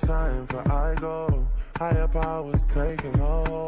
time for I go. Higher powers taking hold.